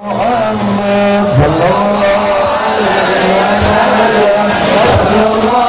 I'm Allah, Allah, Allah, Allah, Allah, Allah,